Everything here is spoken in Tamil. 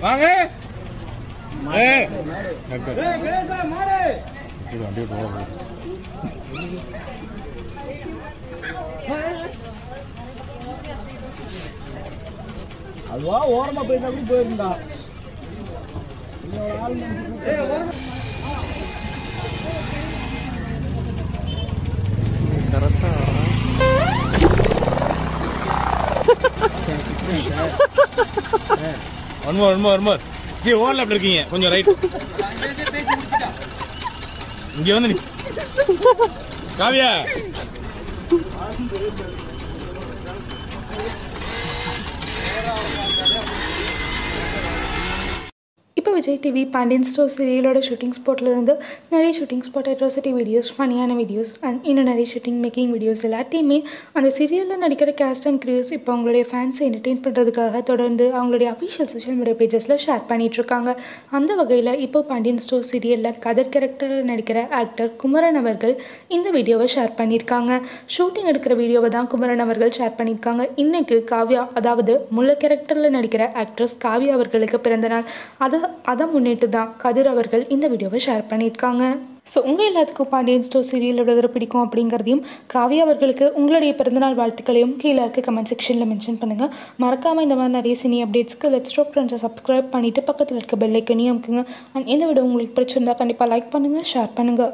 வாங்க ஏய் அதுவா ஓரமா போயிருந்தா கூட போயிருந்தா இன்னொரு ஆள் நினைச்சு one more one more one more G ஓவர்லாப்ல இருக்கீங்க. கொஞ்சம் ரைட் இங்க வந்து நீ காவியா. விஜய் டிவி பாண்டியன் ஸ்டோர் சீரியலோட ஷூட்டிங் ஸ்பாட்லேருந்து நிறைய ஷூட்டிங் ஸ்பாட் அட்ராசிட்டி வீடியோஸ் ஃபனியான வீடியோஸ் அண்ட் இன்னும் நிறைய ஷூட்டிங் மேக்கிங் வீடியோஸ் எல்லாத்தையுமே அந்த சீரியலில் நடிக்கிற கேஸ்ட் அண்ட் க்ரியூஸ் இப்போ அவங்களுடைய ஃபேன்ஸை என்டர்டெயின் பண்ணுறதுக்காக தொடர்ந்து அவங்களுடைய அஃபிஷியல் சோஷியல் மீடியா பேஜஸில் ஷேர் பண்ணிகிட்ருக்காங்க அந்த வகையில் இப்போ பாண்டியன் ஸ்டோர் சீரியலில் கதர் கேரக்டரில் நடிக்கிற ஆக்டர் குமரன் அவர்கள் இந்த வீடியோவை ஷேர் பண்ணியிருக்காங்க. ஷூட்டிங் எடுக்கிற வீடியோவை தான் குமரன் அவர்கள் ஷேர் பண்ணியிருக்காங்க. இன்றைக்கு காவ்யா அதாவது முல்ல கேரக்டரில் நடிக்கிற ஆக்ட்ரஸ் காவ்யா அவர்களுக்கு பிறந்த நாள். அதை அதை முன்னிட்டு தான் கதிர் அவர்கள் இந்த வீடியோவை ஷேர் பண்ணியிருக்காங்க. ஸோ உங்கள் எல்லாத்துக்கும் பாண்டியன் ஸ்டோர் சீரியல் எவ்வளோ பிடிக்கும் அப்படிங்கிறதையும் காவ்யா அவர்களுக்கு உங்களுடைய பிறந்தநாள் வாழ்த்துக்களையும் கீழே இருக்க கமெண்ட் செக்ஷனில் மென்ஷன் பண்ணுங்கள் மறக்காமல் இந்த மாதிரி நிறைய சினி அப்டேட்ஸ்க்கு லெட் ஸ்டாப் ஃப்ரெண்ட்ஸை சப்ஸ்கிரைப் பண்ணிவிட்டு பக்கத்தில் இருக்க பெல் அமுக்குங்க. அண்ட் இந்த வீடியோ உங்களுக்கு பிடிச்சிருந்தா கண்டிப்பாக லைக் பண்ணுங்கள் ஷேர் பண்ணுங்கள்